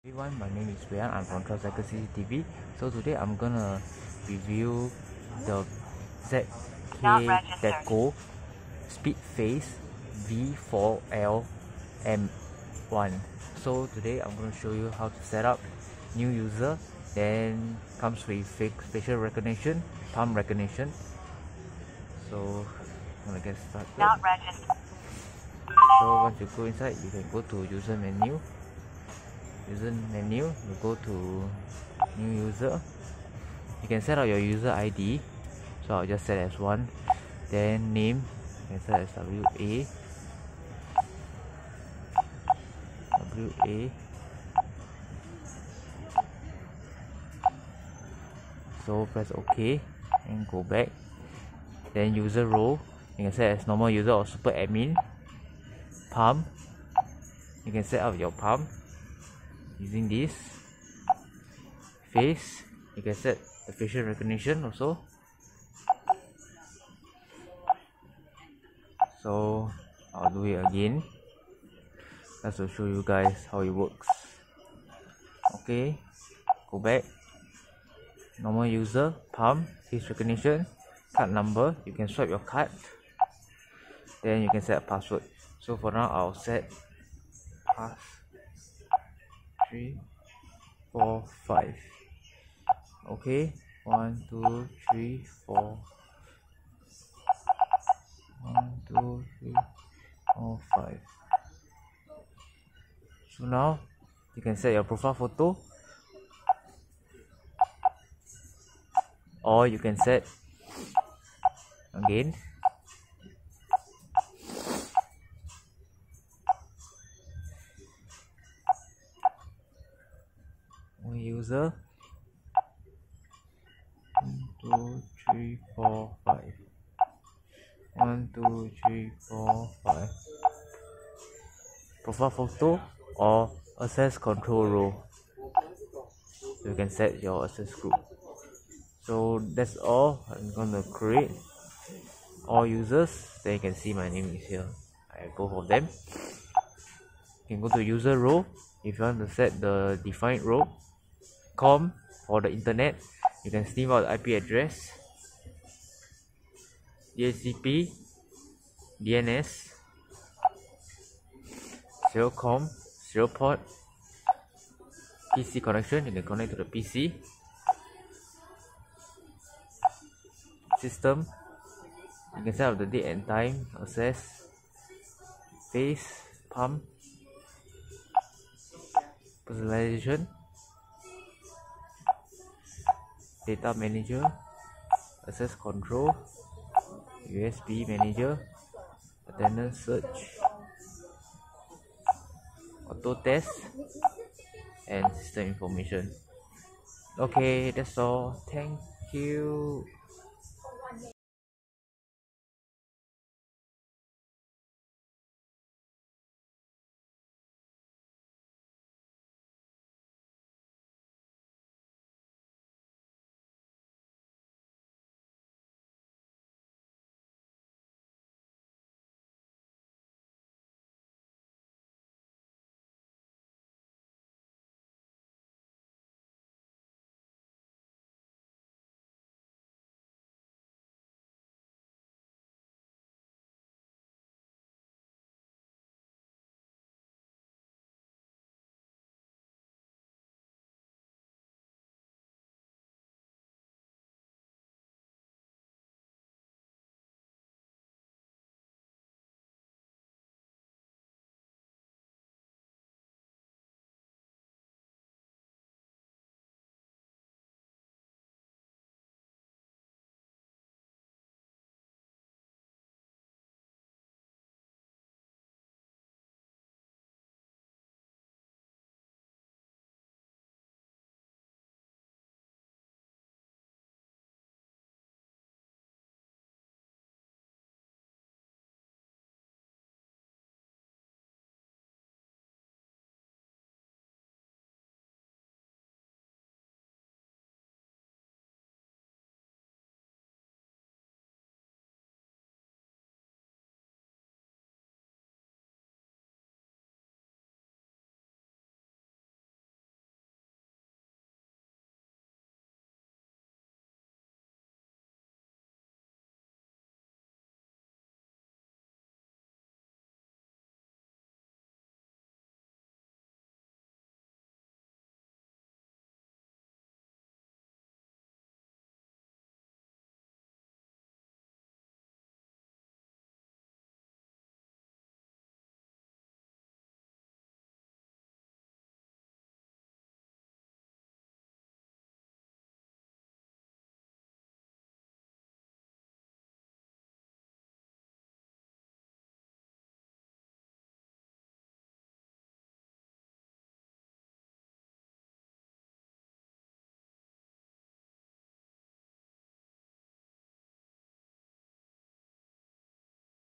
everyone my name is Ryan. I'm from Tricycle CCTV so today I'm gonna review the ZK Deco Speedface V4L M1 so today I'm gonna show you how to set up new user. Then comes with facial recognition palm recognition. So I'm gonna get started? So once you go inside you can go to user menu user menu you go to new user. You can set up your user id so i'll just set as one. Then name you can set as wa wa so press ok and go back. Then user role you can set as normal user or super admin. Palm you can set up your palm using this face you can set the facial recognition also. So I'll do it again. Just to show you guys how it works. Okay go back. Normal user palm face recognition card number you can swipe your card. Then you can set a password. So for now I'll set pass three four five. Okay one two three four. One two three four five. So now you can set your profile photo. Or you can set again user. One two three four five. One two three four five. Profile photo or access control role you can set your access group. So that's all i'm gonna create. All users then you can see my name is here. I go for them. You can go to user role if you want to set the defined role com for the internet. You can steam out the IP address. DHCP DNS serial com serial port PC connection. You can connect to the PC system. You can set up the date and time access face palm personalization data manager access control USB manager attendance search auto test and system information. Okay that's all. Thank you